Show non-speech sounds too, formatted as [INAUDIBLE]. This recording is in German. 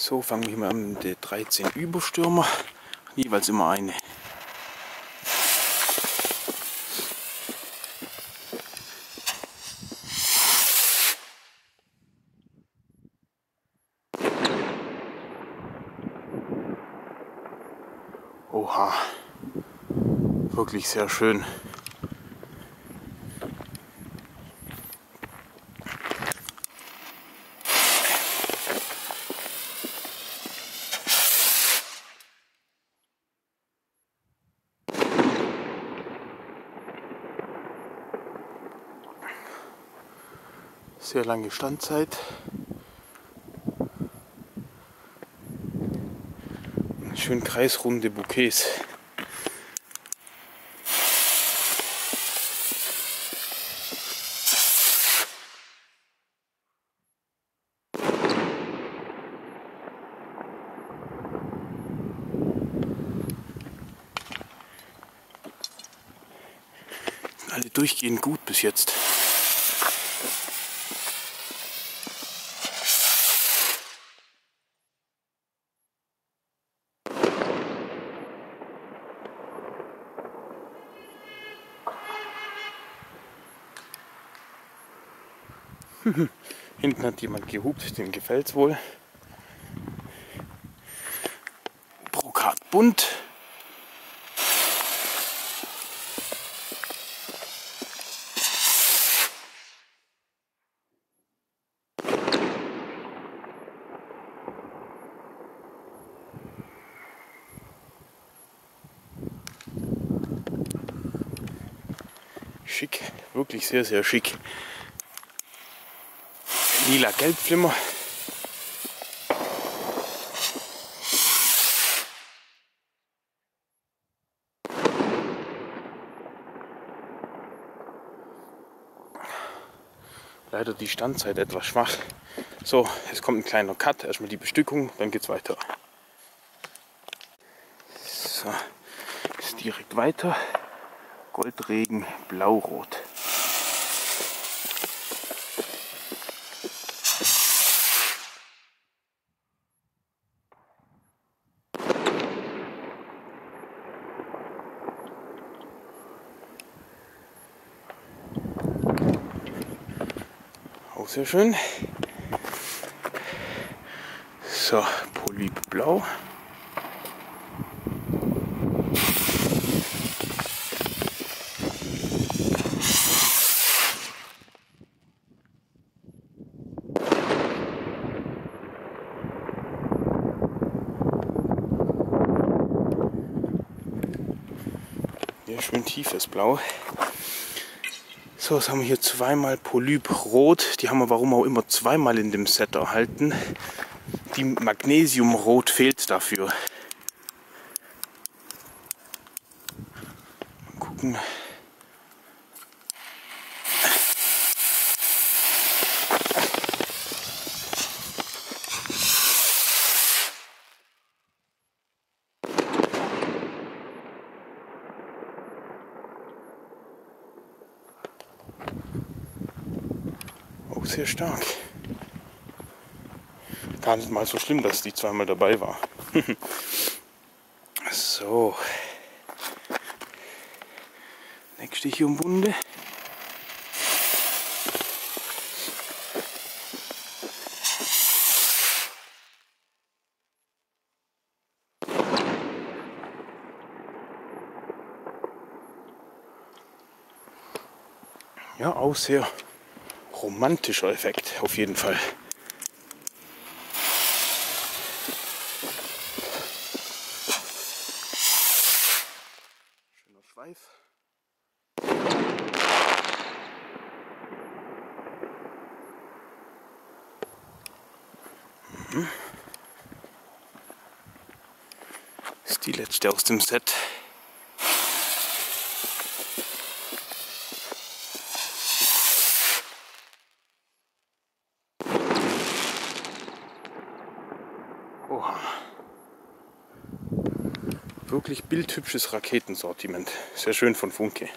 So, fangen wir mal an mit den 13 Überstürmer. Jeweils immer eine. Oha, wirklich sehr schön. Sehr lange Standzeit. Schön kreisrunde Bouquets. Alle durchgehend gut bis jetzt. [LAUGHS] Hinten hat jemand gehupt, dem gefällt's wohl. Brokat bunt. Schick, wirklich sehr, sehr schick lila Gelbflimmer. Leider die Standzeit etwas schwach. So, es kommt ein kleiner Cut, erstmal die Bestückung, dann geht's weiter. So, ist direkt weiter. Goldregen, Blaurot. Auch sehr schön. So, Polyp Blau. Hier schön tiefes Blau. So, jetzt haben wir hier zweimal Polyp Rot. Die haben wir warum auch immer zweimal in dem Set erhalten. Die Magnesium Rot fehlt dafür. Mal gucken. Auch sehr stark. Gar nicht mal so schlimm, dass die zweimal dabei war. [LAUGHS] so. Nächste hier um Wunde. Ja, auch sehr romantischer Effekt, auf jeden Fall. Schöner Schweif. Mhm. Ist die letzte aus dem Set. Oha. Wirklich bildhübsches Raketensortiment. Sehr schön von Funke.